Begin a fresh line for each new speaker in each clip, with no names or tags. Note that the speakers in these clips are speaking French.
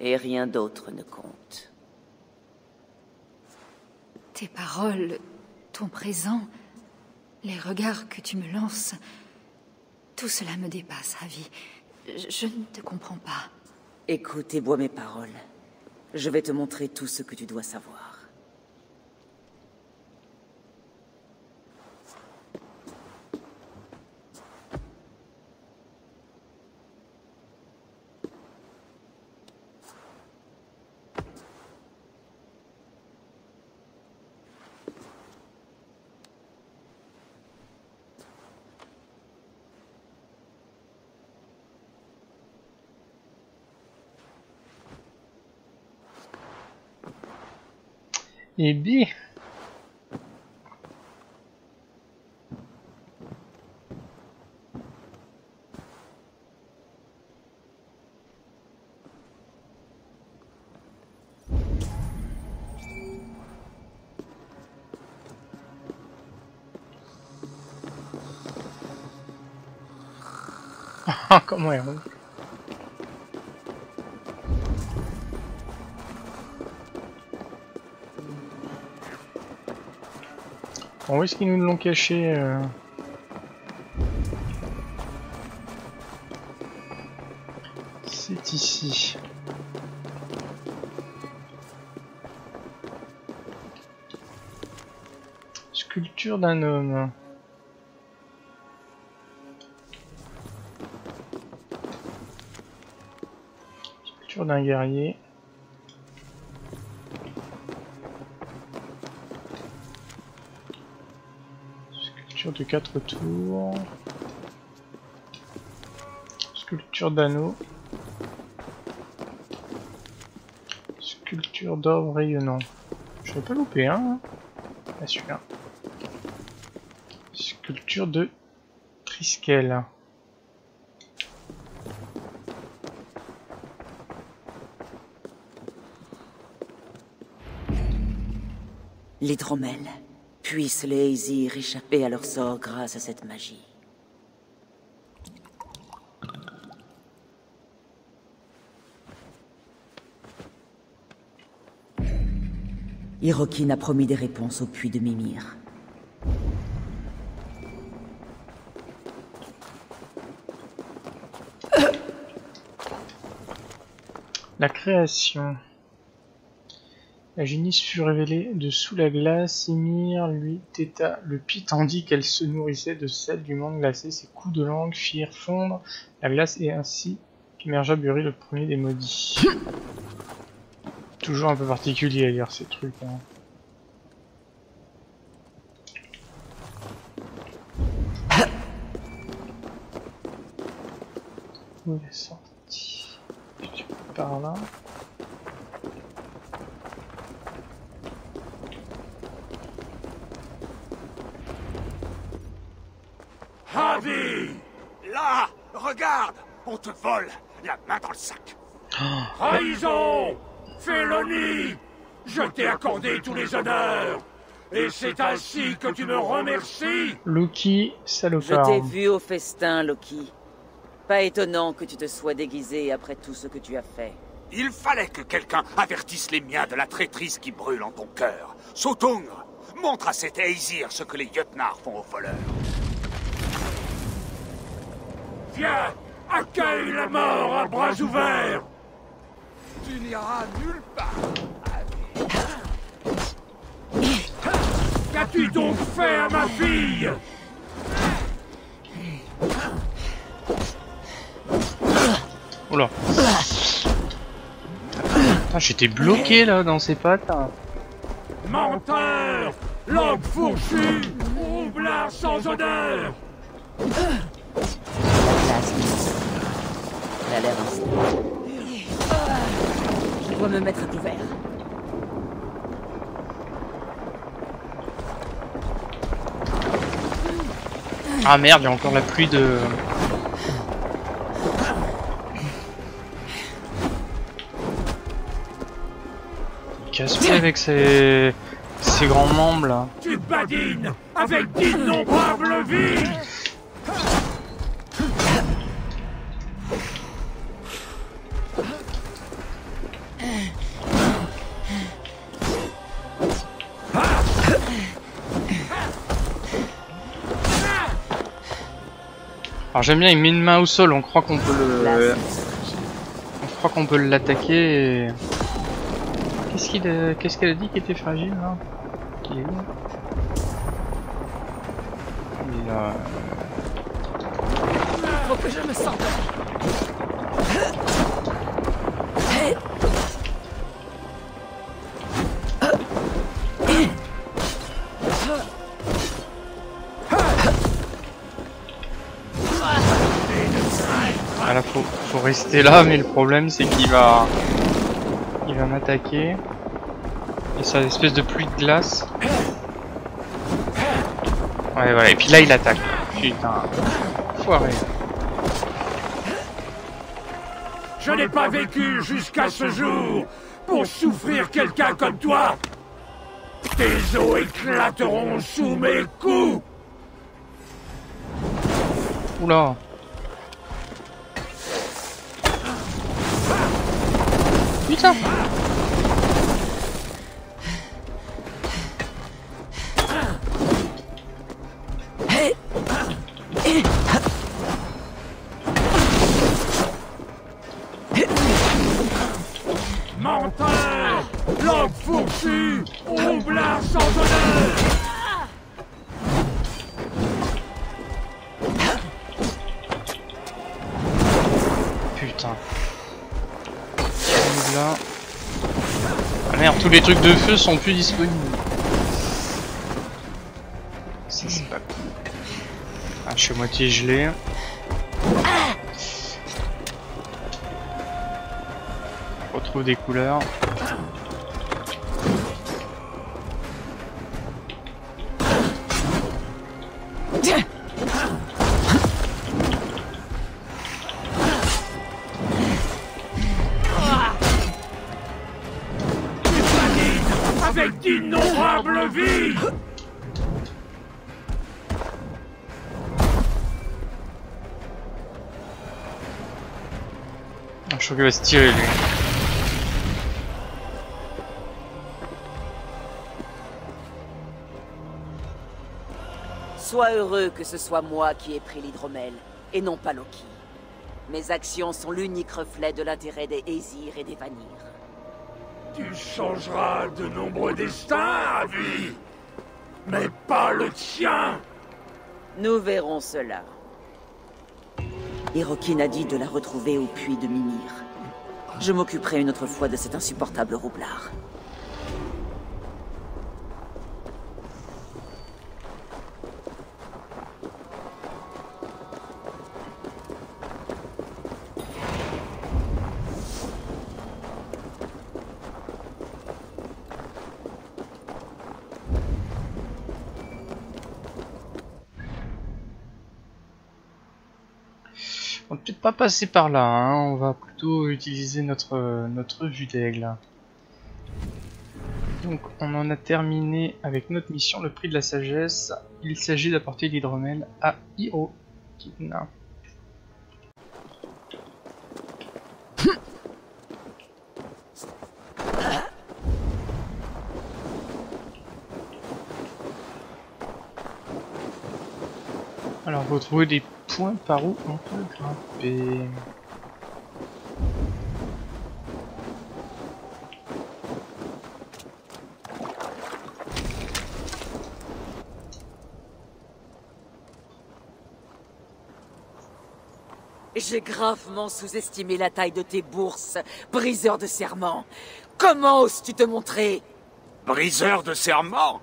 Et rien d'autre ne compte.
Tes paroles, ton présent, les regards que tu me lances, tout cela me dépasse, Ravi. Je, je ne te comprends pas.
Écoute et bois mes paroles. Je vais te montrer tout ce que tu dois savoir.
Et B. Comment est rouge où est-ce qu'ils nous l'ont caché euh C'est ici. Sculpture d'un homme. Sculpture d'un guerrier. Sculpture de 4 tours. Sculpture d'anneau. Sculpture d'or rayonnant. Je vais pas louper hein Pas celui-là. Sculpture de Triskel.
L'hydromel. Puissent les Aesir échapper à leur sort grâce à cette magie. Hirokin a promis des réponses au puits de Mimir.
La création. La génisse fut révélée de sous la glace. Ymir lui têta le pis tandis qu'elle se nourrissait de sel du monde glacé. Ses coups de langue firent fondre la glace et ainsi qu'émergea Buri le premier des maudits. Toujours un peu particulier à lire ces trucs. hein. Est sorti Par là.
Ravi Là Regarde On te vole La main dans le sac Trahison Félonie Je t'ai accordé tous les honneurs Et c'est ainsi que tu me remercies
Loki,
Je
salopard.
t'ai vu au festin, Loki. Pas étonnant que tu te sois déguisé après tout ce que tu as fait.
Il fallait que quelqu'un avertisse les miens de la traîtrise qui brûle en ton cœur. Sautung Montre à cet Aesir ce que les Jötnar font aux voleurs. Viens Accueille la mort à bras ouverts Tu n'iras nulle part Qu'as-tu donc fait à ma fille?
Oula. Putain, j'étais bloqué là dans ses pattes. hein.
Menteur Langue fourchue Roublard sans honneur
L'air. Je dois me mettre à couvert.
Ah merde, il y a encore la pluie de. Casse avec ses... ses grands membres là?
Tu badines avec d'innombrables vies
j'aime bien, il met une main au sol, on croit qu'on peut le... On croit qu'on peut l'attaquer et... Qu'est-ce qu'il a... Qu'est-ce qu'elle a dit qui était fragile là? Il est où? Il est là...
Faut que je me sente.
Ah là faut, faut rester là mais le problème c'est qu'il va... Il va m'attaquer. Et ça espèce de pluie de glace. Ouais voilà, et puis là il attaque. Putain. Foiré.
Je n'ai pas vécu jusqu'à ce jour pour souffrir quelqu'un comme toi. Tes os éclateront sous mes coups.
Oula. Putain les trucs de feu sont plus disponibles. Ça c'est pas cool. Ah, je suis moitié gelé. Retrouve des couleurs. Je crois qu'il va se tirer lui.
Sois heureux que ce soit moi qui ai pris l'hydromel, et non pas Loki. Mes actions sont l'unique reflet de l'intérêt des Aesir et des Vanir.
Tu changeras de nombreux destins, Avi Mais pas le tien
Nous verrons cela. Hirokin a dit de la retrouver au puits de Mimir. Je m'occuperai une autre fois de cet insupportable roublard.
Pas passer par là, hein. on va plutôt utiliser notre, notre vue d'aigle. Donc on en a terminé avec notre mission, le prix de la sagesse. Il s'agit d'apporter l'hydromel à Hirokin. Alors faut trouver des points par où on peut grimper.
J'ai gravement sous-estimé la taille de tes bourses, briseur de serments. Comment oses-tu te montrer?
Briseur de serment?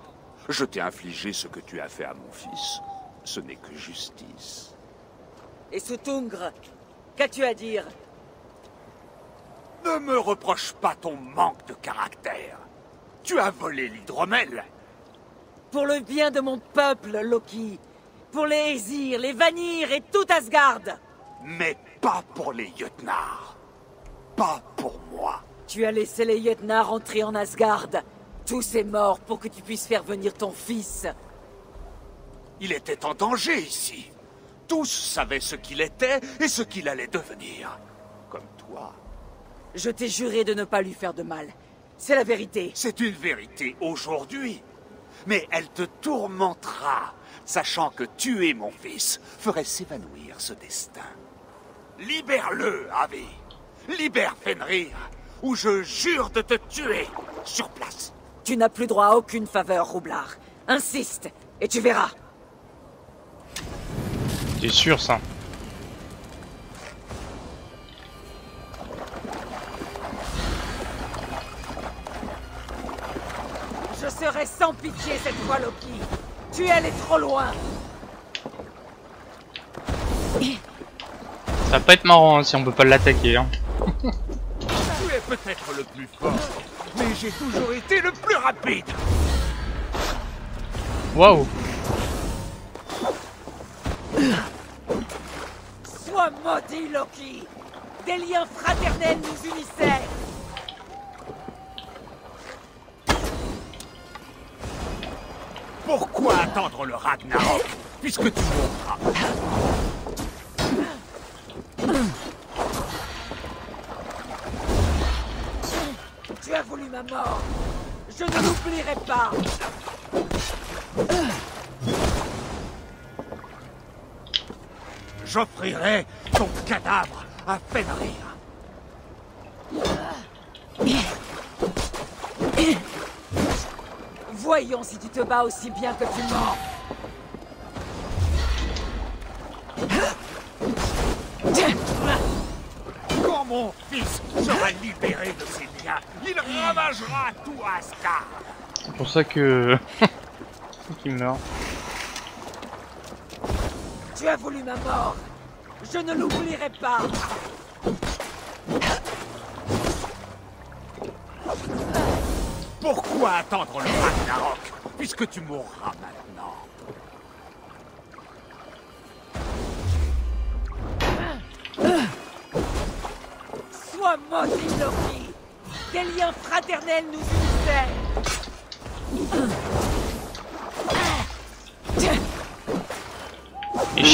Je t'ai infligé ce que tu as fait à mon fils. Ce n'est que justice.
Et Soutungre, qu'as-tu à dire?
Ne me reproche pas ton manque de caractère. Tu as volé l'hydromel.
Pour le bien de mon peuple, Loki. Pour les Aesir, les Vanir et tout Asgard.
Mais pas pour les Jötnar. Pas pour moi.
Tu as laissé les Jötnar entrer en Asgard. Tous est morts pour que tu puisses faire venir ton fils.
Il était en danger ici. Tous savaient ce qu'il était et ce qu'il allait devenir. Comme toi.
Je t'ai juré de ne pas lui faire de mal. C'est la vérité.
C'est une vérité aujourd'hui. Mais elle te tourmentera, sachant que tuer mon fils ferait s'évanouir ce destin. Libère-le, Avi. Libère Fenrir, ou je jure de te tuer sur place.
Tu n'as plus droit à aucune faveur, Roublard. Insiste, et tu verras.
T'es sûr ça
Je serai sans pitié cette fois, Loki. Tu es allé trop loin.
Ça va pas être marrant hein, si on peut pas l'attaquer. Hein.
Tu es peut-être le plus fort, mais j'ai toujours été le plus rapide.
Waouh
Sois maudit, Loki. Des liens fraternels nous unissaient.
Pourquoi attendre le Ragnarok, puisque tu mourras?
Tu as voulu ma mort. Je ne l'oublierai pas.
J'offrirai ton cadavre à Fenrir.
Voyons si tu te bats aussi bien que tu mens.
Quand mon fils sera libéré de ses liens, il ravagera tout Asgard.
C'est pour ça que... qu'il meurt.
Tu as voulu ma mort. Je ne l'oublierai pas.
Pourquoi attendre le Ragnarok, puisque tu mourras maintenant?
Sois maudit, Loki. Des liens fraternels nous unissaient.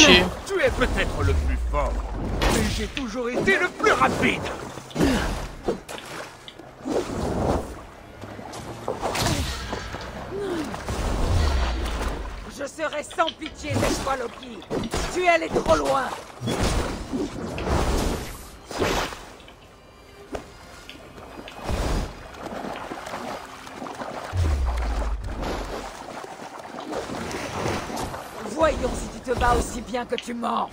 Tu es peut-être le plus fort, mais j'ai toujours été le plus rapide.
Je serai sans pitié cette fois, Loki? Tu es allé trop loin. Bien que tu mens.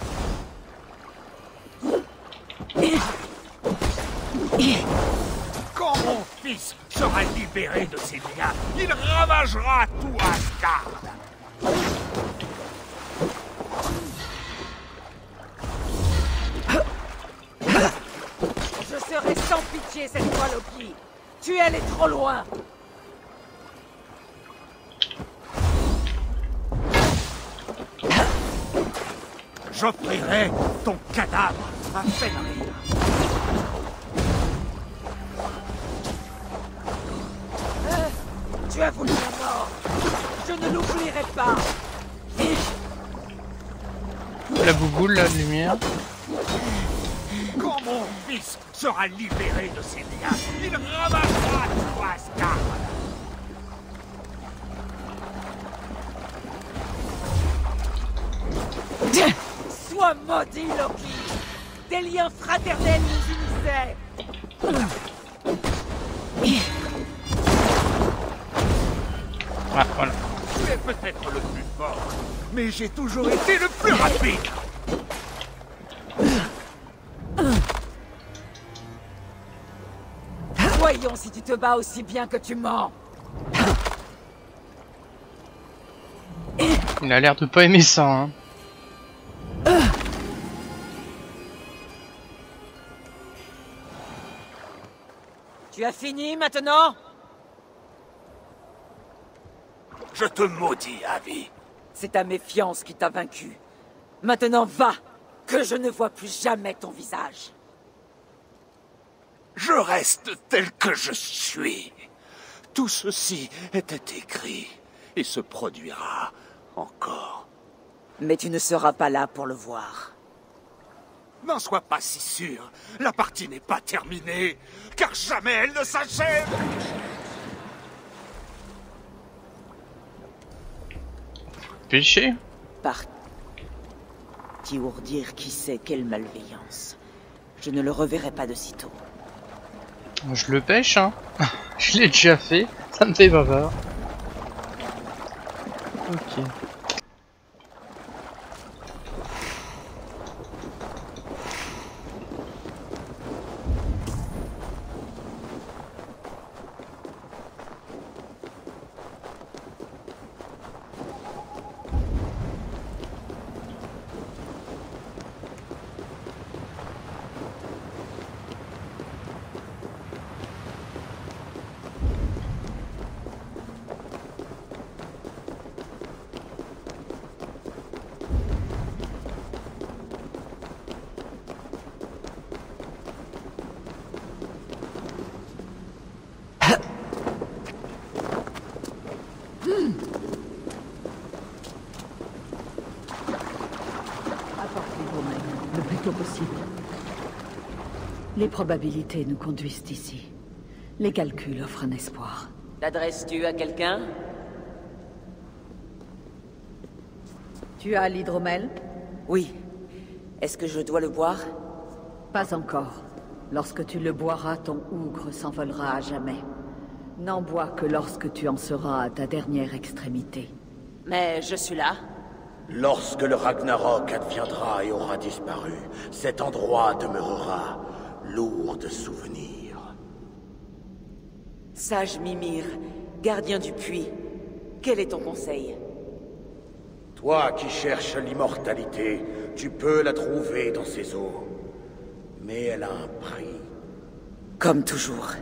Quand mon fils sera libéré de ses liens, il ravagera tout Asgard.
Je serai sans pitié cette fois, Loki. Tu es allé trop loin.
J'offrirai ton cadavre à Fenrir.
Tu as voulu ma mort. Je ne l'oublierai pas.
La bouboule, la lumière.
Quand mon fils sera libéré de ses liens, il ravagera tout Asgard.
Sois maudit, Loki. Des liens fraternels nous unissaient.
Ah, voilà.
Tu es peut-être le plus fort, mais j'ai toujours été le plus rapide.
Voyons si tu te bats aussi bien que tu mens.
Il a l'air de pas aimer ça. Hein.
Tu as fini maintenant?
Je te maudis, Avi.
C'est ta méfiance qui t'a vaincu. Maintenant va, que je ne vois plus jamais ton visage.
Je reste tel que je suis. Tout ceci était écrit et se produira encore.
Mais tu ne seras pas là pour le voir.
N'en sois pas si sûr. La partie n'est pas terminée, car jamais elle ne s'achève.
Péché
Parti ourdir qui sait quelle malveillance. Je ne le reverrai pas de sitôt.
Je le pêche, hein. Je l'ai déjà fait, ça me fait pas peur. Ok.
le plus tôt possible. Les probabilités nous conduisent ici. Les calculs offrent un espoir.
L'adresses-tu à quelqu'un?
Tu as l'hydromel?
Oui. Est-ce que je dois le boire?
Pas encore. Lorsque tu le boiras, ton ougre s'envolera à jamais. N'en bois que lorsque tu en seras à ta dernière extrémité.
Mais je suis là.
Lorsque le Ragnarok adviendra et aura disparu, cet endroit demeurera lourd de souvenirs.
Sage Mimir, gardien du puits, quel est ton conseil?
Toi qui cherches l'immortalité, tu peux la trouver dans ces eaux. Mais elle a un prix.
Comme toujours.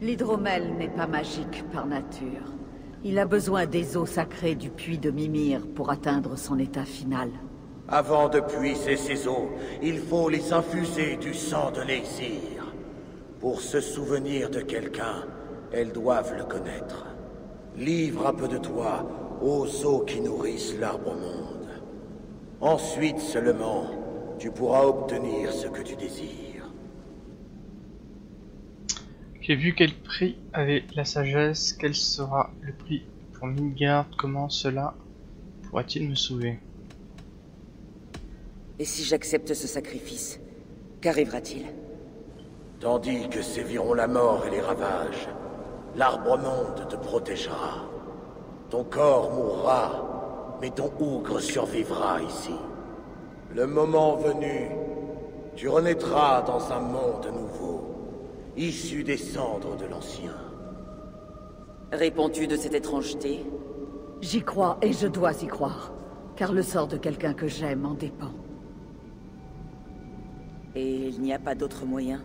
L'hydromel n'est pas magique par nature. Il a besoin des eaux sacrées du puits de Mimir pour atteindre son état final.
Avant de puiser ces eaux, il faut les infuser du sang de Nézir. Pour se souvenir de quelqu'un, elles doivent le connaître. Livre un peu de toi aux eaux qui nourrissent l'arbre monde. Ensuite seulement, tu pourras obtenir ce que tu désires.
J'ai vu quel prix avait la sagesse, quel sera le prix pour Midgard, comment cela pourra-t-il me sauver?
Et si j'accepte ce sacrifice, qu'arrivera-t-il
Tandis que séviront la mort et les ravages, l'arbre-monde te protégera. Ton corps mourra, mais ton ougre survivra ici. Le moment venu, tu renaîtras dans un monde nouveau issu des cendres de l'ancien.
Réponds-tu de cette étrangeté
J'y crois et je dois y croire, car le sort de quelqu'un que j'aime en dépend.
Et il n'y a pas d'autre moyen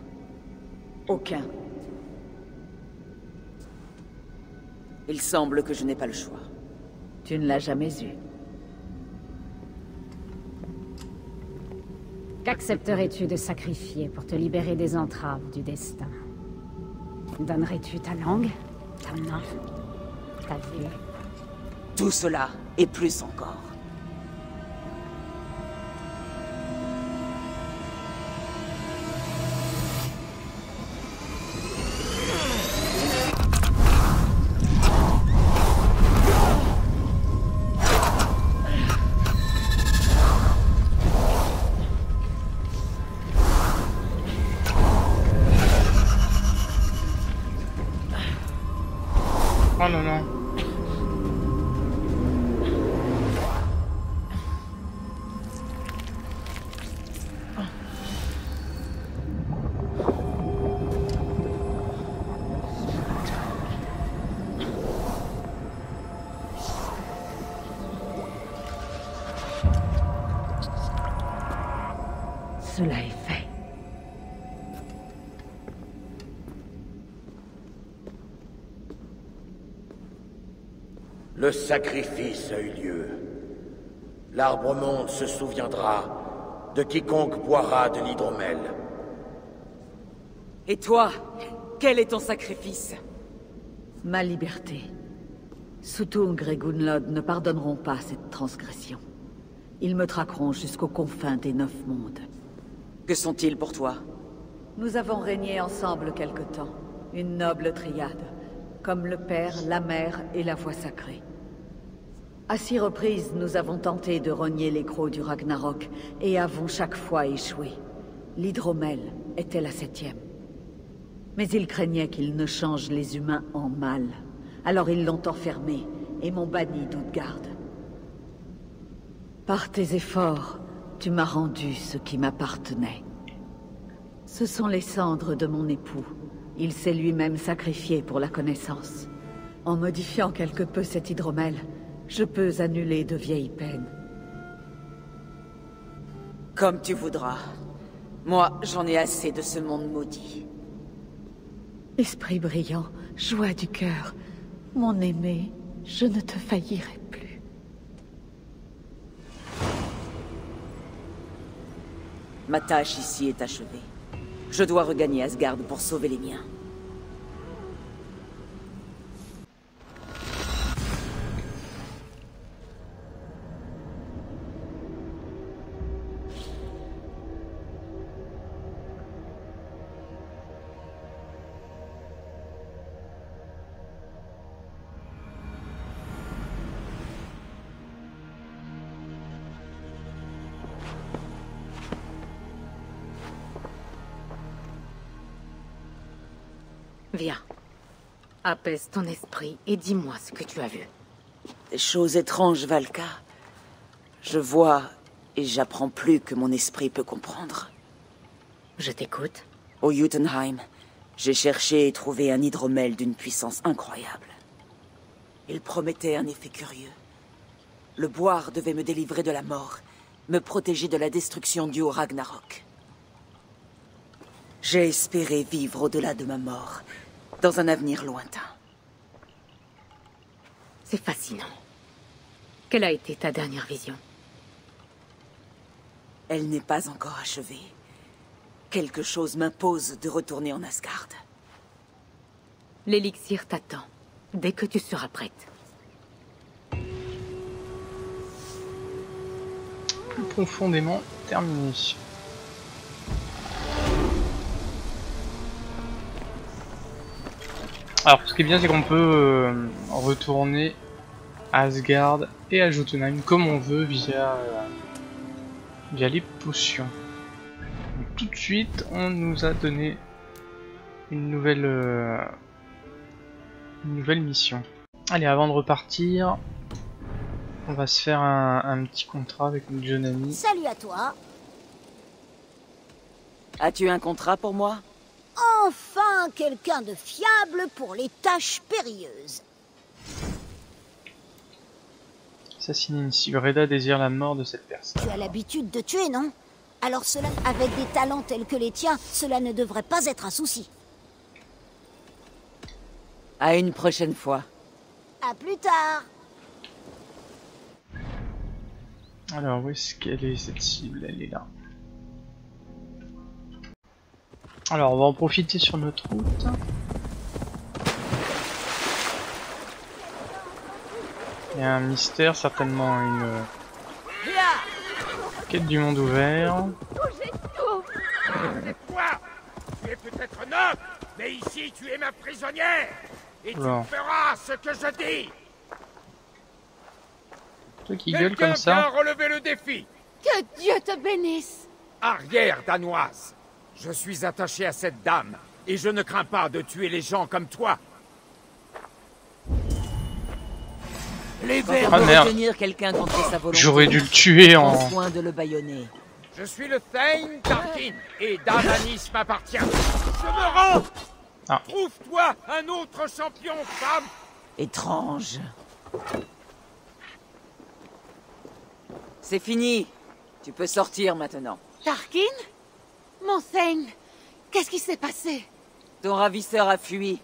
Aucun.
Il semble que je n'ai pas le choix.
Tu ne l'as jamais eu.
Qu'accepterais-tu de sacrifier pour te libérer des entraves du destin? Donnerais-tu ta langue, ta main, ta vue
Tout cela, et plus encore.
Oh non
Le sacrifice a eu lieu. L'arbre-monde se souviendra de quiconque boira de l'hydromel.
Et toi Quel est ton sacrifice?
Ma liberté. Suttung et Gunlod ne pardonneront pas cette transgression. Ils me traqueront jusqu'aux confins des neuf mondes.
Que sont-ils pour toi?
Nous avons régné ensemble quelque temps. Une noble triade. Comme le Père, la Mère et la Voix sacrée. À six reprises, nous avons tenté de rogner les crocs du Ragnarok et avons chaque fois échoué. L'hydromel était la septième. Mais ils craignaient qu'ils ne changent les humains en mal. Alors ils l'ont enfermé et m'ont banni d'Outgard. Par tes efforts, tu m'as rendu ce qui m'appartenait. Ce sont les cendres de mon époux. Il s'est lui-même sacrifié pour la connaissance. En modifiant quelque peu cet hydromel, je peux annuler de vieilles peines.
Comme tu voudras. Moi, j'en ai assez de ce monde maudit.
Esprit brillant, joie du cœur, mon aimé, je ne te faillirai plus.
Ma tâche ici est achevée. Je dois regagner Asgard pour sauver les miens.
Apaise ton esprit et dis-moi ce que tu as vu.
Des choses étranges, Valka. Je vois et j'apprends plus que mon esprit peut comprendre.
Je t'écoute.
Au Jotunheim, j'ai cherché et trouvé un hydromel d'une puissance incroyable. Il promettait un effet curieux. Le boire devait me délivrer de la mort, me protéger de la destruction due au Ragnarok. J'ai espéré vivre au-delà de ma mort, dans un avenir lointain.
C'est fascinant. Quelle a été ta dernière vision?
Elle n'est pas encore achevée. Quelque chose m'impose de retourner en Asgard.
L'élixir t'attend, dès que tu seras prête.
Plus profondément terminé. Alors, ce qui est bien, c'est qu'on peut euh, retourner à Asgard et à Jotunheim comme on veut via, euh, via les potions. Donc, tout de suite, on nous a donné une nouvelle, euh, une nouvelle mission. Allez, avant de repartir, on va se faire un, un petit contrat avec une jeune amie.
Salut à toi.
As-tu un contrat pour moi?
Enfin, quelqu'un de fiable pour les tâches périlleuses.
Assassiner une cible. Reda désire la mort de cette personne.
Tu as l'habitude de tuer, non? Alors cela, avec des talents tels que les tiens, cela ne devrait pas être un souci.
À une prochaine fois.
À plus tard.
Alors, où est-ce qu'elle est cette cible? Elle est là. Alors, on va en profiter sur notre route. Il y a un mystère, certainement une quête du monde ouvert.
Quoi Tu es peut-être noble, mais ici tu es ma prisonnière Et tu feras ce que je dis
Toi qui gueule
Quelqu'un
comme ça.
relever le défi
Que Dieu te bénisse
Arrière danoise Je suis attaché à cette dame, et je ne crains pas de tuer les gens comme toi
Les
Ah,
verts de
merde.
retenir quelqu'un contre sa volonté.
J'aurais dû le tuer en...
soin de le bâillonner.
Je suis le Thane Tarkin, et Dananis m'appartient Je me rends
Ah.
Trouve-toi un autre champion, femme
Étrange. C'est fini. Tu peux sortir maintenant.
Tarkin? Monseigne, qu'est-ce qui s'est passé?
Ton ravisseur a fui.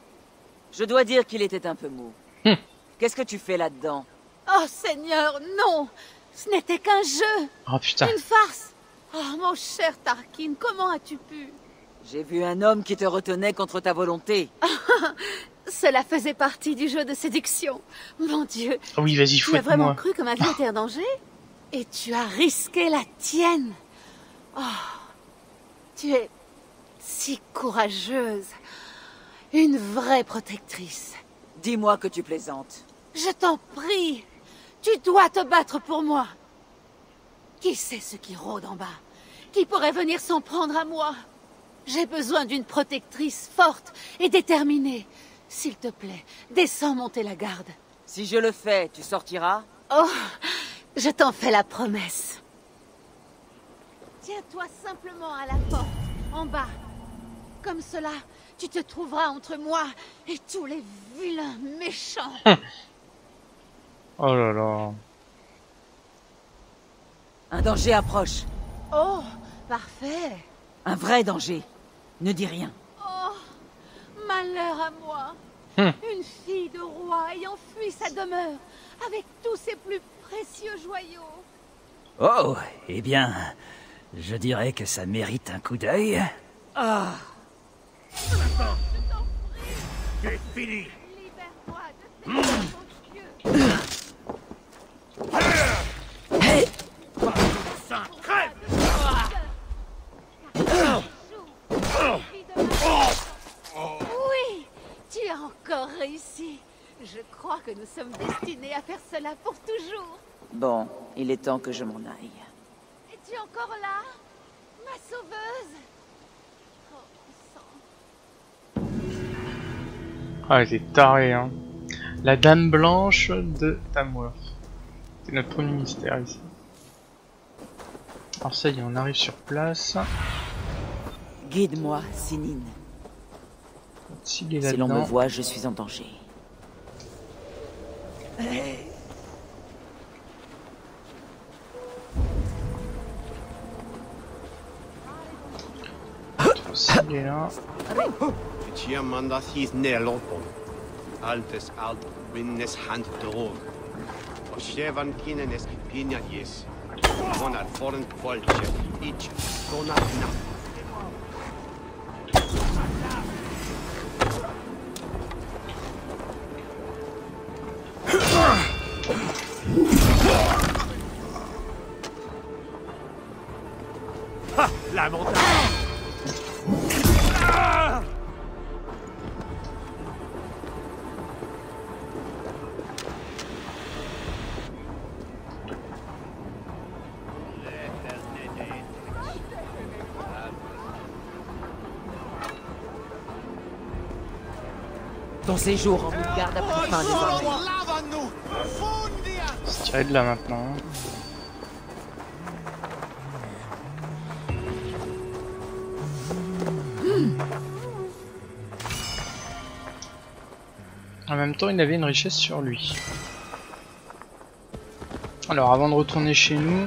Je dois dire qu'il était un peu mou.
Hum.
Qu'est-ce que tu fais là-dedans?
Oh Seigneur, non Ce n'était qu'un jeu
Oh putain.
Une farce Oh mon cher Tarkin, comment as-tu pu?
J'ai vu un homme qui te retenait contre ta volonté.
Cela faisait partie du jeu de séduction. Mon Dieu,
Ah oui, vas-y,
tu as vraiment
fouette-moi.
cru que ma vie était en danger Et tu as risqué la tienne. Oh, Tu es si courageuse. Une vraie protectrice.
Dis-moi que tu plaisantes.
Je t'en prie. Tu dois te battre pour moi. Qui sait ce qui rôde en bas? Qui pourrait venir s'en prendre à moi? J'ai besoin d'une protectrice forte et déterminée. S'il te plaît, descends monter la garde.
Si je le fais, tu sortiras?
Oh, je t'en fais la promesse. Tiens-toi simplement à la porte, en bas. Comme cela, tu te trouveras entre moi et tous les vilains méchants.
Oh là là.
Un danger approche.
oh, parfait.
Un vrai danger. Ne dis rien.
Oh, malheur à moi.
Hum.
Une fille de roi ayant fui sa demeure avec tous ses plus précieux joyaux.
Oh, eh bien, je dirais que ça mérite un coup d'œil.
Ah
C'est fini
Libère-moi de tes mon Dieu.
Saint, crève
Oui, tu as encore réussi. Je crois que nous sommes destinés à faire cela pour toujours.
Bon, il est temps que je m'en aille.
Es-tu encore là Ma sauveuse? Oh, sang.
Ah, elle est tarée, hein. La Dame Blanche de Tamworth. C'est notre premier mystère ici. Alors ça y est, on arrive sur place.
Guide-moi, Sinine. Si l'on me voit, je suis en danger.
S'il Genau. Ja.
Chairman, das hieß Nerlopo. Altes Alt, Winnes Hand Drog. Oschewan Kinen es Pinanies. Monat vorn Polche, ich
Sonat Nacht.
Ton séjour en garde a pris fin désormais.
Se tirer de là maintenant. En même temps, il avait une richesse sur lui. Alors, avant de retourner chez nous,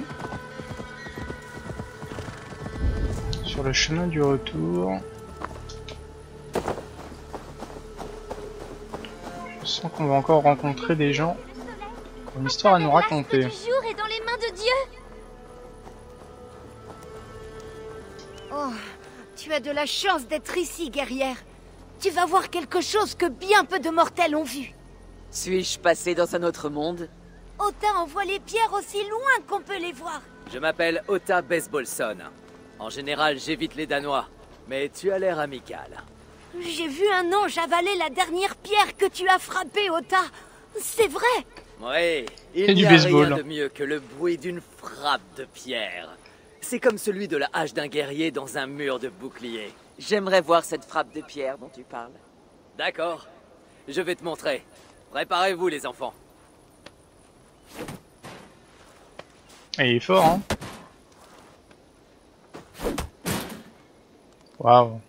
sur le chemin du retour, sens qu'on va encore rencontrer des gens qui ont une histoire à nous raconter.
Le jour est dans les mains de Dieu. Oh, tu as de la chance d'être ici, guerrière. Tu vas voir quelque chose que bien peu de mortels ont vu.
Suis-je passé dans un autre monde?
Ota envoie les pierres aussi loin qu'on peut les voir.
Je m'appelle Ota Baseballson. En général, j'évite les Danois, mais tu as l'air amical.
J'ai vu un ange avaler la dernière pierre que tu as frappée, Ota. C'est vrai.
Oui, il n'y a
baseball.
rien de mieux que le bruit d'une frappe de pierre. C'est comme celui de la hache d'un guerrier dans un mur de bouclier.
J'aimerais voir cette frappe de pierre dont tu parles.
D'accord, je vais te montrer. Préparez-vous les enfants.
Et il est fort, hein Waouh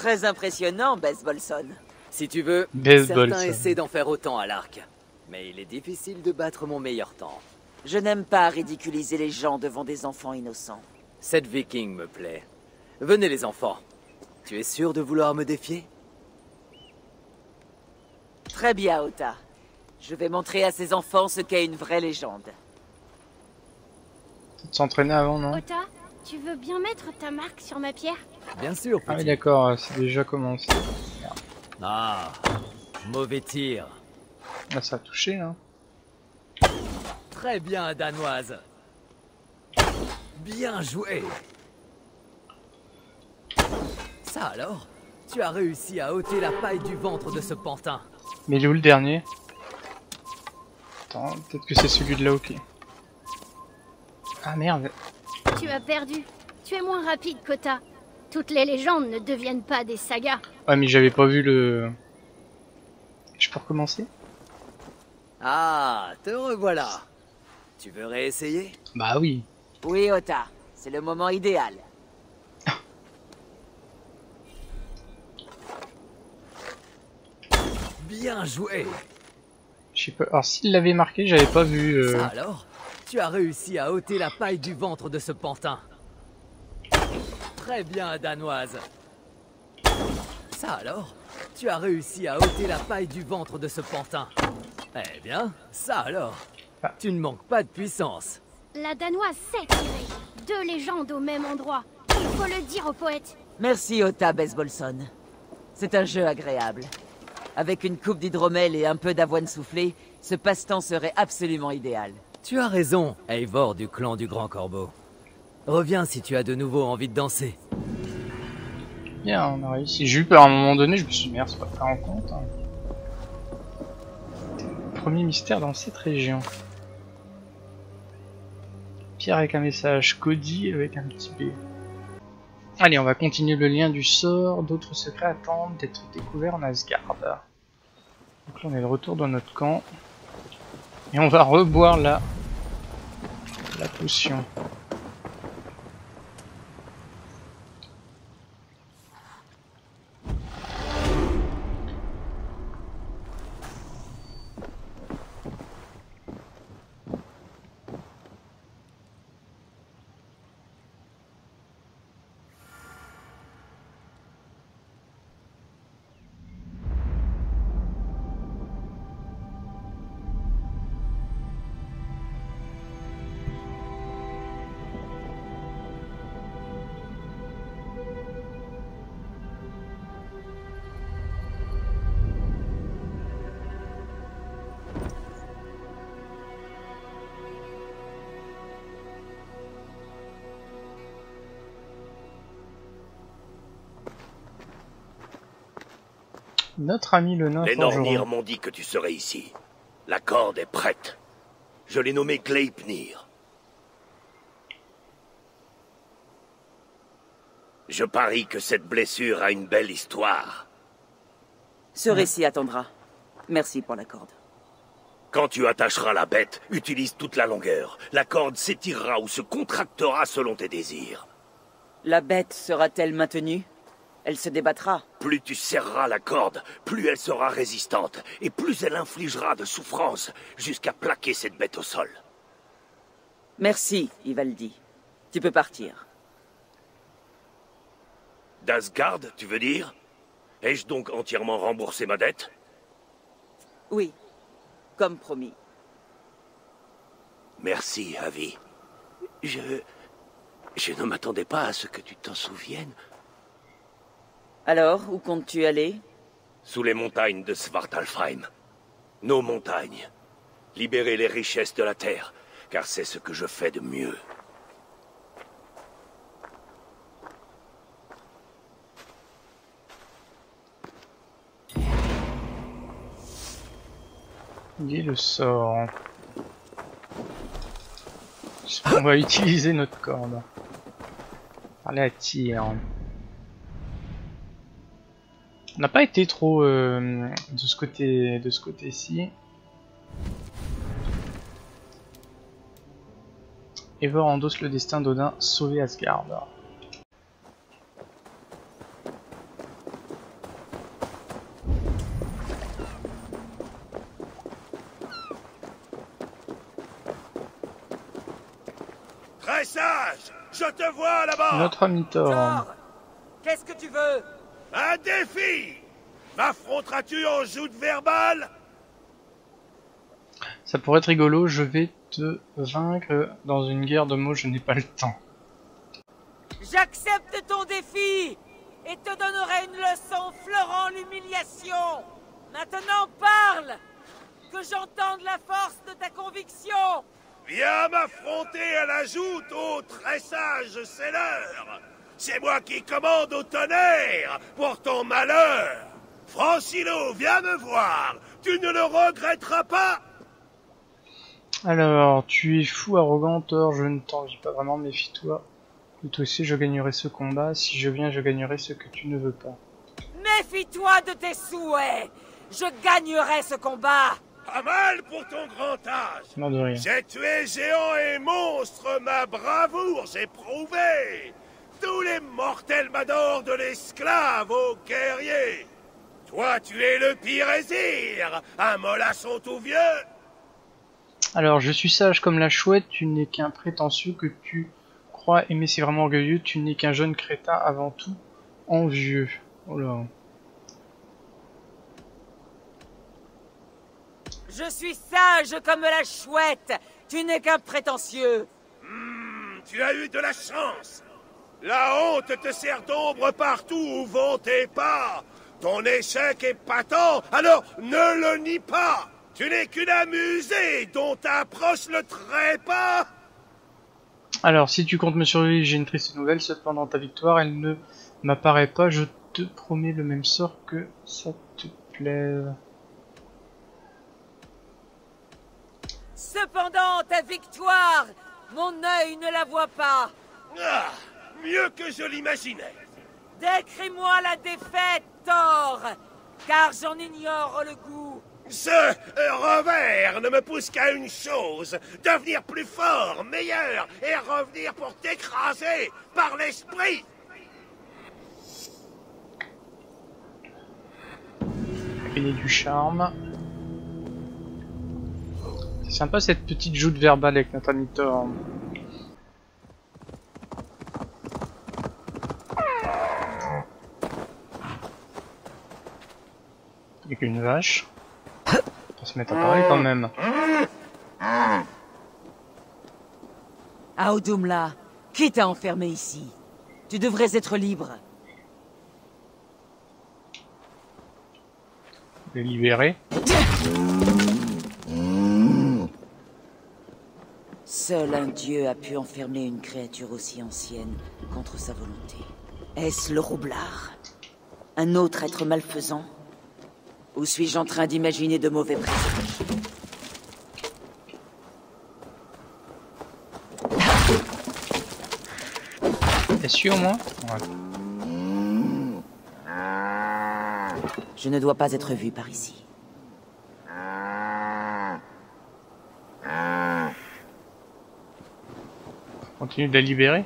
Très impressionnant, Baseballson.
Si tu veux, certains essaient d'en faire autant à l'arc. Mais il est difficile de battre mon meilleur temps.
Je n'aime pas ridiculiser les gens devant des enfants innocents.
Cette viking me plaît. Venez les enfants. Tu es sûr de vouloir me défier?
Très bien, Ota. Je vais montrer à ces enfants ce qu'est une vraie légende.
S'entraîner avant, non?
Ota, tu veux bien mettre ta marque sur ma pierre?
Bien sûr,
Ah oui,
petit.
d'accord, c'est déjà commencé.
Ah, mauvais tir.
Là, ça a touché, hein.
Très bien, danoise. Bien joué. Ça alors Tu as réussi à ôter la paille du ventre de ce pantin.
Mais il est où le dernier? Attends, peut-être que c'est celui de là, ok. Ah merde.
Tu as perdu. Tu es moins rapide, Kota. Toutes les légendes ne deviennent pas des sagas.
Ouais, mais j'avais pas vu le... Je peux recommencer?
Ah, te revoilà. Tu veux réessayer?
Bah oui.
Oui, Ota, c'est le moment idéal.
Bien joué
Je sais pas. Alors s'il l'avait marqué, j'avais pas vu. euh,
Ça alors? Tu as réussi à ôter la paille du ventre de ce pantin. Très bien, Danoise. Ça alors Tu as réussi à ôter la paille du ventre de ce pantin. Eh bien, ça alors
Ah.
Tu ne manques pas de puissance.
La Danoise sait tirer. Deux légendes au même endroit. Il faut le dire au poète.
Merci, Ota Besbolson. C'est un jeu agréable. Avec une coupe d'hydromel et un peu d'avoine soufflée, ce passe-temps serait absolument idéal.
Tu as raison, Eivor du clan du Grand Corbeau. Reviens si tu as de nouveau envie de danser.
Bien, on a réussi. J'ai eu peur à un moment donné, je me suis dit merde, c'est pas pris en compte. hein. Premier mystère dans cette région. Pierre avec un message, Cody avec un petit B. Allez, on va continuer le lien du sort. D'autres secrets attendent d'être découverts en Asgard. Donc là, on est de retour dans notre camp. Et on va reboire la, la potion. Notre ami le nain
Les. Nornir m'ont dit que tu serais ici. La corde est prête. Je l'ai nommé Gleipnir. Je parie que cette blessure a une belle histoire.
Ce récit attendra. Merci pour la corde.
Quand tu attacheras la bête, utilise toute la longueur. La corde s'étirera ou se contractera selon tes désirs.
La bête sera-t-elle maintenue? Elle se débattra.
Plus tu serreras la corde, plus elle sera résistante, et plus elle infligera de souffrance jusqu'à plaquer cette bête au sol.
Merci, Ivaldi. Tu peux partir.
D'Asgard, tu veux dire? Ai-je donc entièrement remboursé ma dette?
Oui, comme promis.
Merci, Avi. Je... Je ne m'attendais pas à ce que tu t'en souviennes.
Alors, où comptes-tu aller?
Sous les montagnes de Svartalfheim. Nos montagnes. Libérer les richesses de la terre, car c'est ce que je fais de mieux.
Il est le sort. On va utiliser notre corde. Parler à tir. On n'a pas été trop euh, de ce côté de ce côté-ci. Eivor endosse le destin d'Odin, sauver Asgard.
Très sage Je te vois là-bas
Notre ami Thor.
Qu'est-ce que tu veux
Un défi M'affronteras-tu en joute verbale?
Ça pourrait être rigolo, je vais te vaincre dans une guerre de mots, je n'ai pas le temps.
J'accepte ton défi et te donnerai une leçon fleurant l'humiliation. Maintenant parle Que j'entende la force de ta conviction
Viens m'affronter à la joute, ô très sage, c'est l'heure
C'est moi qui commande au tonnerre pour ton malheur. Francilo, viens me voir. Tu ne le regretteras pas.
Alors, tu es fou, arrogant, Thor, je ne t'envie pas vraiment, méfie-toi. Toi aussi, je gagnerai ce combat. Si je viens, je gagnerai ce que tu ne veux pas.
Méfie-toi de tes souhaits. Je gagnerai ce combat.
Pas mal pour ton grand âge.
Non, de rien.
J'ai tué géants et monstres, ma bravoure, j'ai prouvé. Tous les mortels m'adorent de l'esclave au guerrier. Toi, tu es le pire Ésir, un mollasson tout vieux.
Alors, je suis sage comme la chouette, tu n'es qu'un prétentieux que tu crois aimer si vraiment orgueilleux, tu n'es qu'un jeune crétin avant tout envieux. Oh là.
Je suis sage comme la chouette. Tu n'es qu'un prétentieux.
Hmm, tu as eu de la chance. La honte te sert d'ombre partout où vont tes pas. Ton échec est patent, alors ne le nie pas. Tu n'es qu'une amusée dont approche le trépas.
Alors, si tu comptes me survivre, j'ai une triste nouvelle. Cependant, ta victoire, elle ne m'apparaît pas. Je te promets le même sort que ça te plaise.
Cependant, ta victoire, mon œil ne la voit pas.
Ah, mieux que je l'imaginais.
Décris-moi la défaite, Thor, car j'en ignore le goût.
Ce revers ne me pousse qu'à une chose, devenir plus fort, meilleur, et revenir pour t'écraser par l'esprit.
Gagner du charme. C'est sympa cette petite joute verbale avec notre ami Thor. Il y a qu'une vache. On va se mettre à parler quand même.
Audumla, qui t'a enfermé ici? Tu devrais être libre.
Les libérer.
Seul un dieu a pu enfermer une créature aussi ancienne contre sa volonté. Est-ce le roublard? Un autre être malfaisant? Ou suis-je en train d'imaginer de mauvais présages
T'es sûr, moi Ouais.
Je ne dois pas être vu par ici.
Continue de la libérer.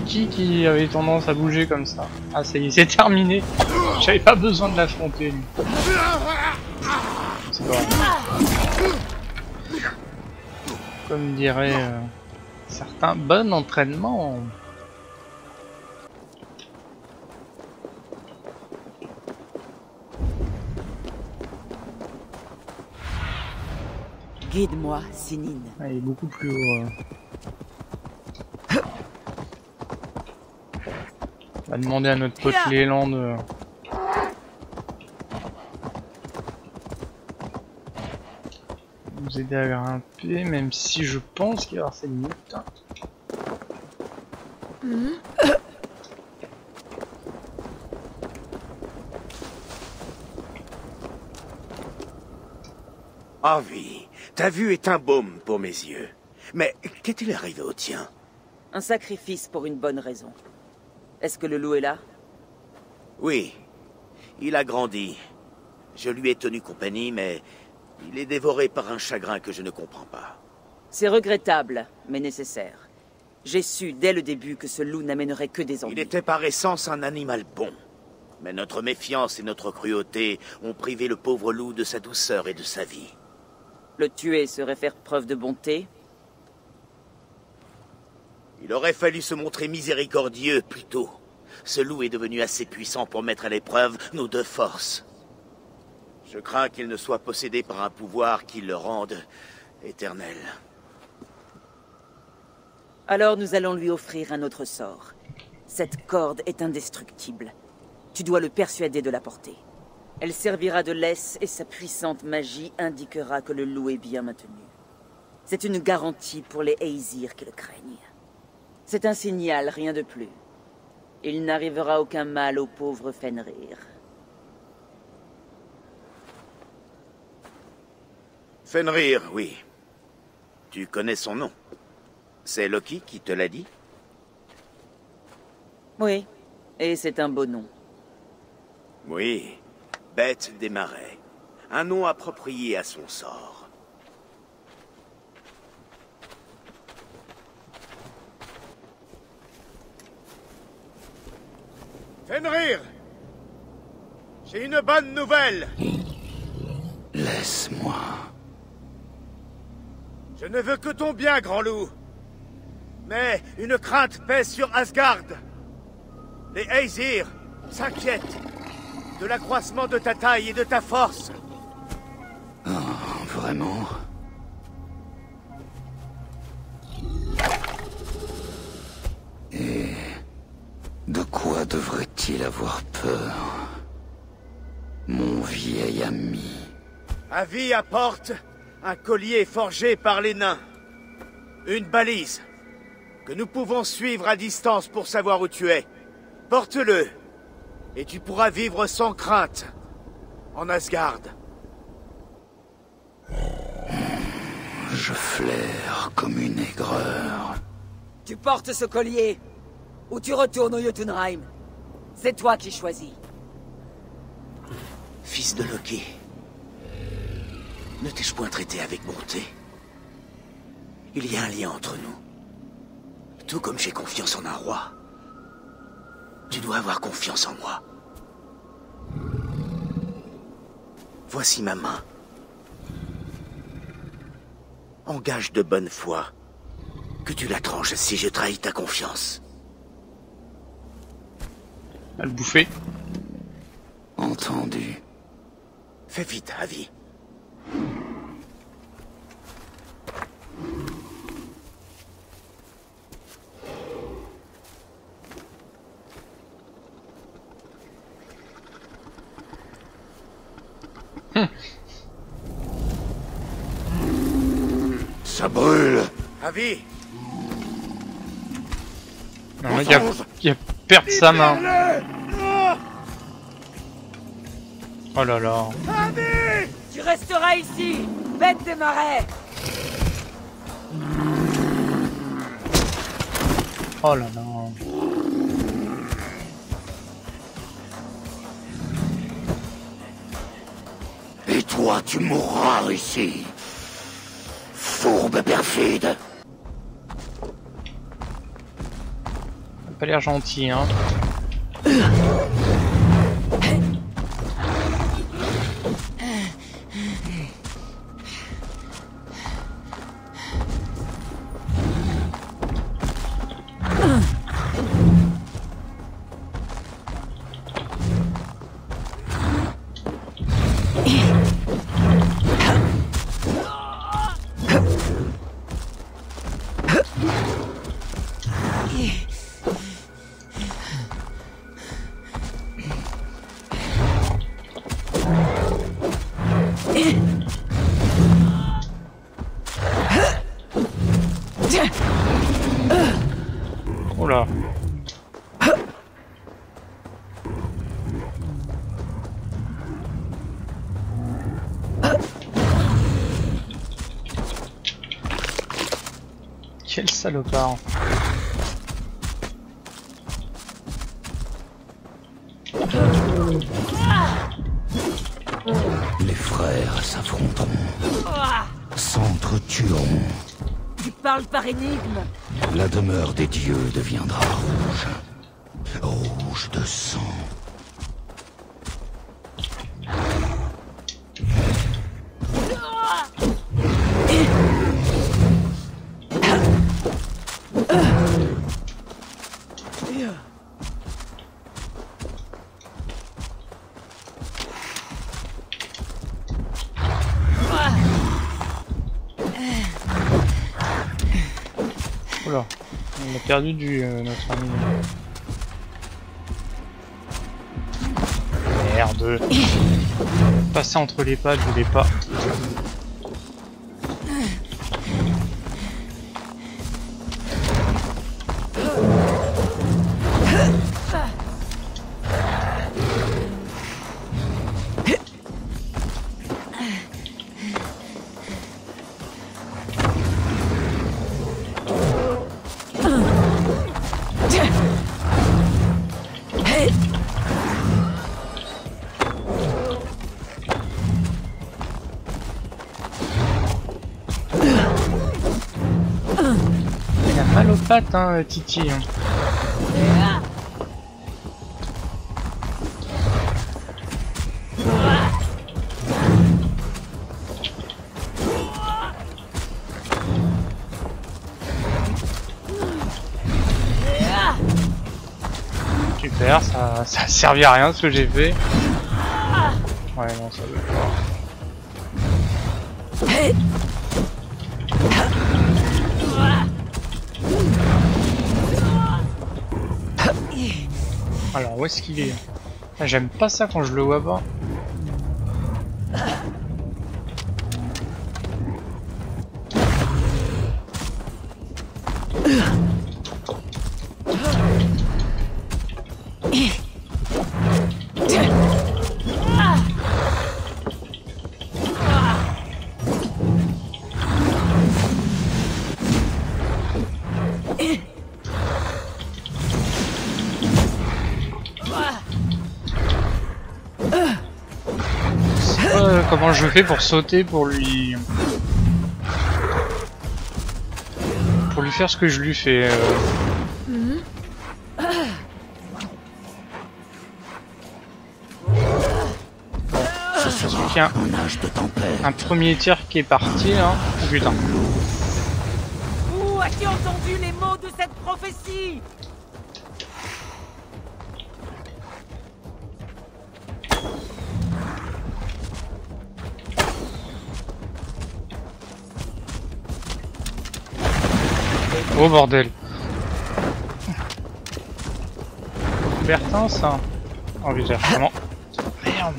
Qui avait tendance à bouger comme ça. Ah ça y est, c'est terminé. J'avais pas besoin de l'affronter lui. C'est pas grave. Comme diraient euh, certains, bon entraînement.
Guide-moi, Sinine.
Ah, il est beaucoup plus haut. euh. Va demander à notre pote Léland de... nous aider à grimper, même si je pense qu'il va y avoir ses limites.
Harvey, ta vue est un baume pour mes yeux. Mais qu'est-il arrivé au tien?
Un sacrifice pour une bonne raison. Est-ce que le loup est là?
Oui, il a grandi. Je lui ai tenu compagnie, mais il est dévoré par un chagrin que je ne comprends pas.
C'est regrettable, mais nécessaire. J'ai su dès le début que ce loup n'amènerait que des
Il
ennuis.
était par essence un animal bon. Mais notre méfiance et notre cruauté ont privé le pauvre loup de sa douceur et de sa vie.
Le tuer serait faire preuve de bonté
Il aurait fallu se montrer miséricordieux plus tôt. Ce loup est devenu assez puissant pour mettre à l'épreuve nos deux forces. Je crains qu'il ne soit possédé par un pouvoir qui le rende éternel.
Alors nous allons lui offrir un autre sort. Cette corde est indestructible. Tu dois le persuader de la porter. Elle servira de laisse et sa puissante magie indiquera que le loup est bien maintenu. C'est une garantie pour les Aesir qui le craignent. C'est un signal, rien de plus. Il n'arrivera aucun mal au pauvre Fenrir.
Fenrir, oui. Tu connais son nom. C'est Loki qui te l'a dit?
Oui, et c'est un beau nom.
Oui, bête des marais. Un nom approprié à son sort.
Fenrir J'ai une bonne nouvelle
Laisse-moi.
Je ne veux que ton bien, grand loup. Mais une crainte pèse sur Asgard. Les Aesir s'inquiètent de l'accroissement de ta taille et de ta force.
Oh, vraiment? De quoi devrait-il avoir peur Mon vieil ami?
Avi apporte un collier forgé par les nains. Une balise que nous pouvons suivre à distance pour savoir où tu es. Porte-le et tu pourras vivre sans crainte en Asgard.
Je flaire comme une aigreur.
Tu portes ce collier ou tu retournes au Jotunheim. C'est toi qui choisis.
Fils de Loki, ne t'ai-je point traité avec bonté? Il y a un lien entre nous. Tout comme j'ai confiance en un roi, tu dois avoir confiance en moi. Voici ma main. Engage de bonne foi que tu la tranches si je trahis ta confiance.
À le bouffer.
Entendu.
Fais vite, Avi.
Ça brûle.
Avi,
Non, il y a, il y a perdre sa main. Oh là là.
Tu resteras ici, bête des marais
Oh là là.
Et toi, tu mourras ici. Fourbe perfide.
Pas l'air gentil, hein.
Les frères s'affronteront. S'entretueront.
Tu parles par énigme
La demeure des dieux deviendra rouge. Rouge de sang.
Perdu du euh, notre ami. Merde. Passer entre les pattes, je voulais pas. Hein, Titi. hein. Super, ça, ça à rien ce que j'ai fait. Où est-ce qu'il est, Ah, J'aime pas ça quand je le vois pas. Comment je fais pour sauter pour lui. Pour lui faire ce que je lui fais. euh.
Un.
Un premier tir qui est parti. Oh putain.
Où as-tu entendu les mots de cette prophétie?
Oh bordel. Bertin ça. Oh vraiment. Merde. Merde.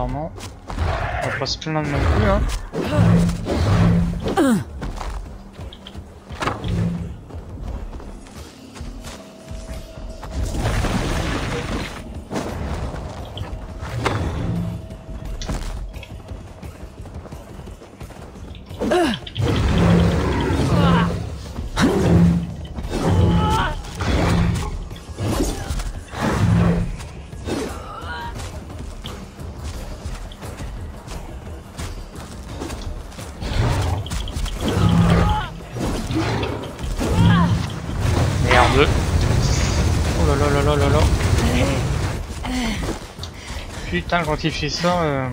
On va pas se plaindre non plus hein. Putain, quand il fait ça...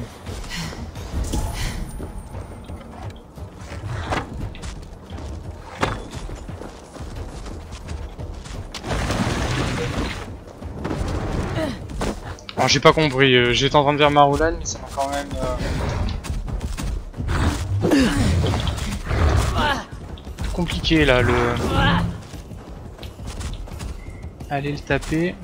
j'ai pas compris, euh, j'étais en train de faire ma roulade, mais ça m'a quand même... euh, Compliqué là, le... Aller le taper.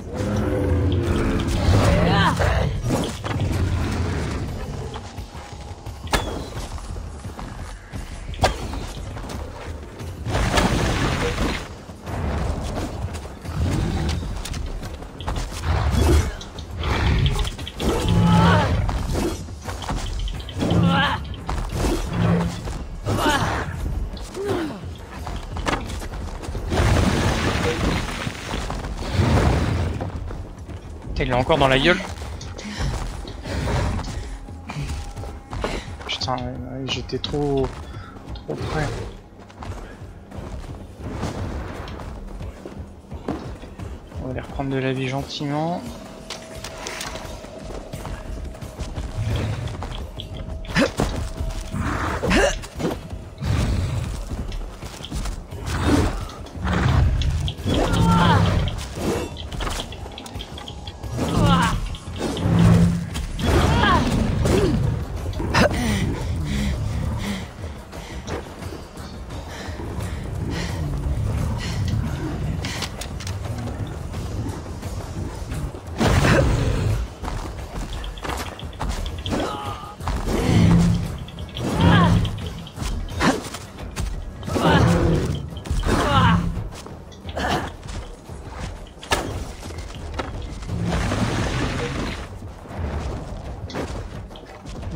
dans la gueule. Putain, j'étais trop... trop près. On va aller reprendre de la vie gentiment.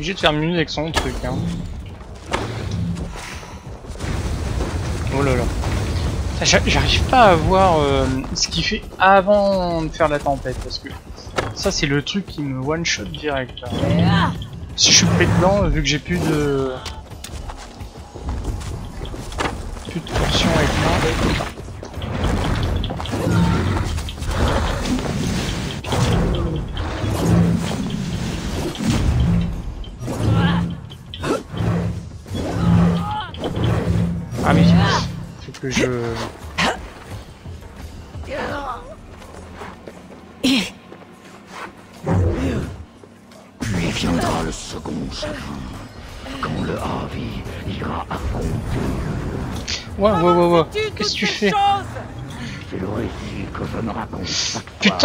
Obligé de faire mieux avec son truc. Hein. Oh là là. J'a- J'arrive pas à voir euh, ce qu'il fait avant de faire la tempête parce que ça c'est le truc qui me one shot direct. là. Si je suis pris dedans, vu que j'ai plus de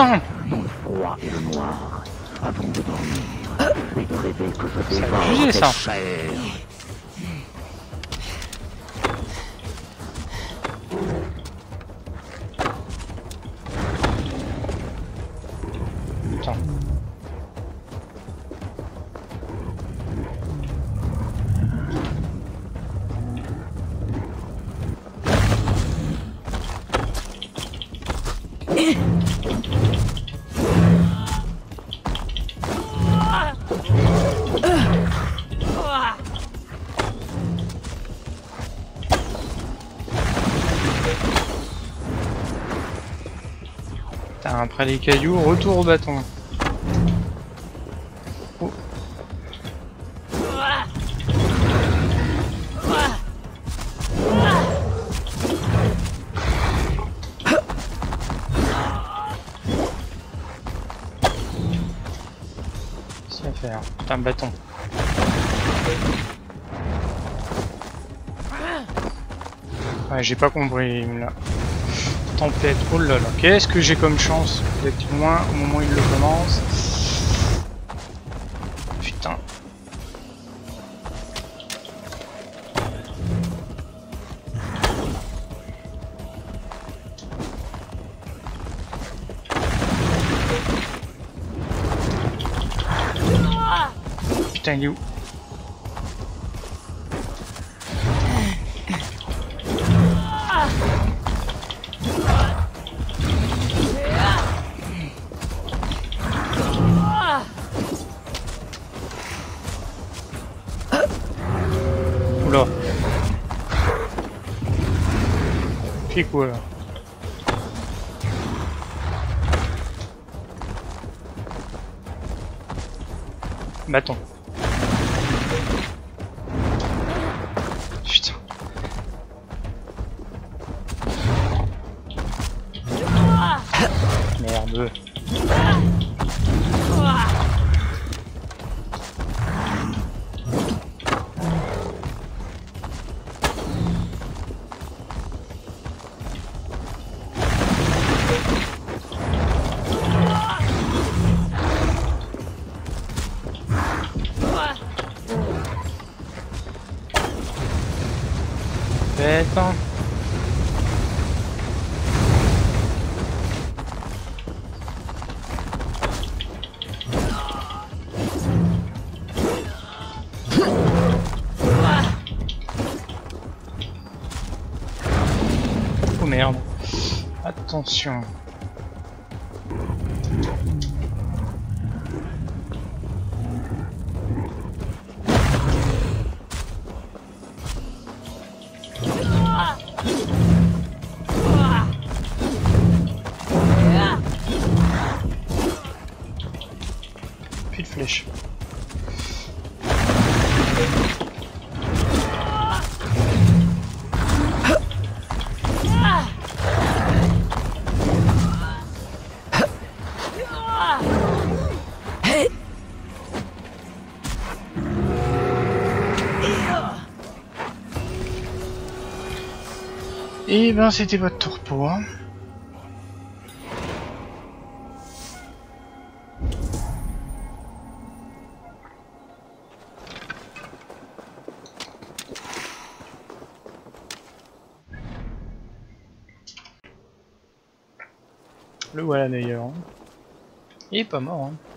Dans le froid et le noir, avant de dormir, et de rêver que je dévore
ça. Après les cailloux, retour au bâton. Putain, bâton. Ouais, j'ai pas compris là. Tempête, oh là là, qu'est-ce que j'ai comme chance d'être loin au moment où il le commence? Putain, il est où Oula. Fais quoi là. Oh merde. Attention. Et ben c'était votre tour pour. Hein. Le voilà d'ailleurs. hein. Il est pas mort. Hein.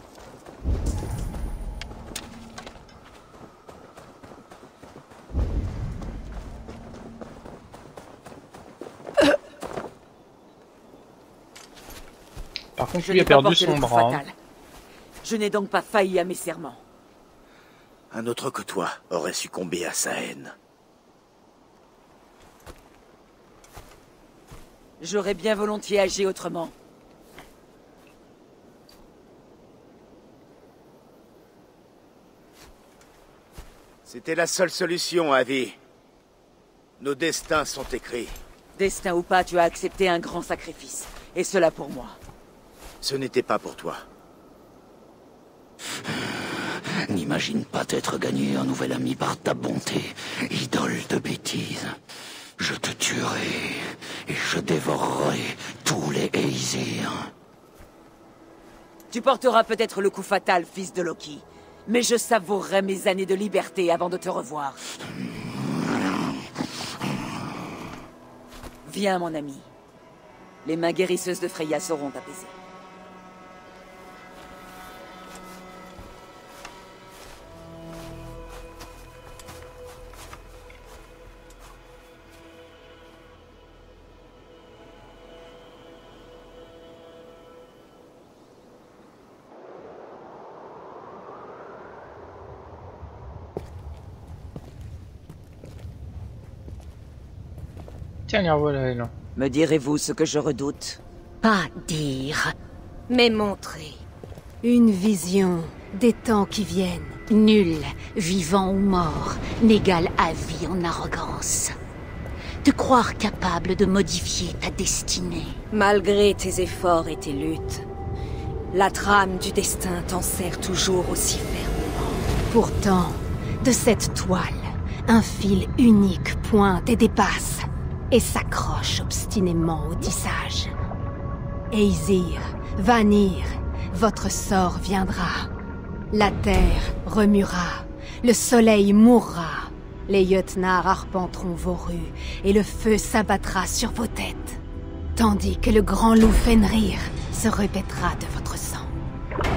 Par contre,
Je
lui
n'ai
a
pas
perdu son bras.
fatal. Je n'ai donc pas failli à mes serments.
Un autre que toi aurait succombé à sa haine.
J'aurais bien volontiers agi autrement.
C'était la seule solution, Avi. Nos destins sont écrits.
Destin ou pas, tu as accepté un grand sacrifice. Et cela pour moi.
Ce n'était pas pour toi.
N'imagine pas t'être gagné un nouvel ami par ta bonté, idole de bêtises. Je te tuerai et je dévorerai tous les Aesir.
Tu porteras peut-être le coup fatal, fils de Loki. Mais je savourerai mes années de liberté avant de te revoir. Viens, mon ami. Les mains guérisseuses de Freya sauront t'apaiser.
Tiens, les revoilà, elle.
Me direz-vous ce que je redoute?
Pas dire, mais montrer. Une vision des temps qui viennent.
Nul, vivant ou mort, n'égale à vie en arrogance. Te croire capable de modifier ta destinée.
Malgré tes efforts et tes luttes, la trame du destin t'en sert toujours aussi fermement. Pourtant, de cette toile, un fil unique pointe et dépasse, et s'accroche obstinément au tissage. Aesir, Vanir, votre sort viendra. La terre remuera, le soleil mourra, les Jötnar arpenteront vos rues, et le feu s'abattra sur vos têtes. Tandis que le grand loup Fenrir se répétera de votre sang.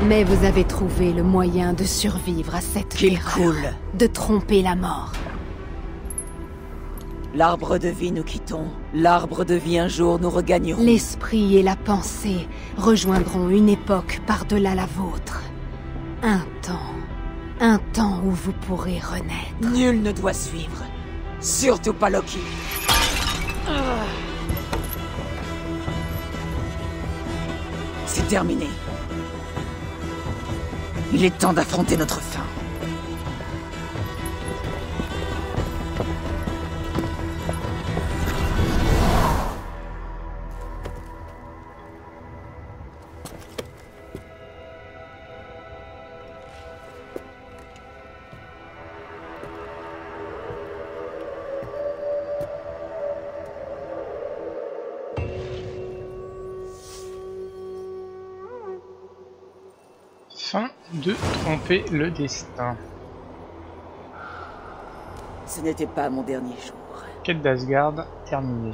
Mais vous avez trouvé le moyen de survivre à cette
Qu'il coule.
de tromper la mort.
L'arbre de vie nous quittons. L'arbre de vie un jour nous regagnerons.
L'esprit et la pensée rejoindront une époque par-delà la vôtre. Un temps. Un temps où vous pourrez renaître.
Nul ne doit suivre. Surtout pas Loki. Ah. C'est terminé. Il est temps d'affronter notre
fin. De tromper le destin.
Ce n'était pas mon dernier jour.
Quête d'Asgard terminée.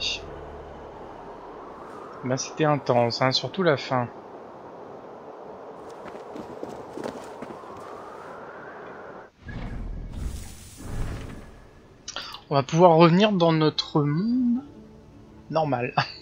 Bah c'était intense, hein, surtout la fin. On va pouvoir revenir dans notre monde normal.